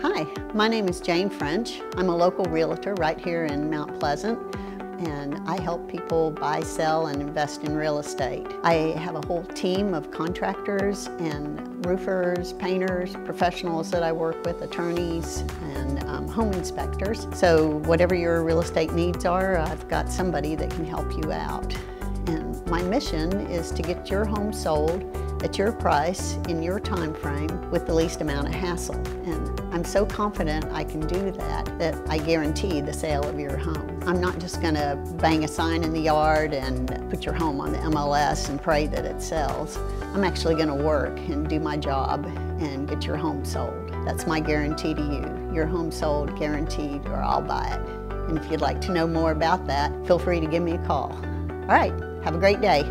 Hi, my name is Jane French. I'm a local realtor right here in Mount Pleasant and I help people buy, sell, and invest in real estate. I have a whole team of contractors and roofers, painters, professionals that I work with, attorneys, and um, home inspectors. So whatever your real estate needs are, I've got somebody that can help you out. And my mission is to get your home sold at your price in your time frame with the least amount of hassle. And I'm so confident I can do that that I guarantee the sale of your home. I'm not just going to bang a sign in the yard and put your home on the MLS and pray that it sells. I'm actually going to work and do my job and get your home sold. That's my guarantee to you. Your home sold guaranteed or I'll buy it. And if you'd like to know more about that, feel free to give me a call. All right, have a great day.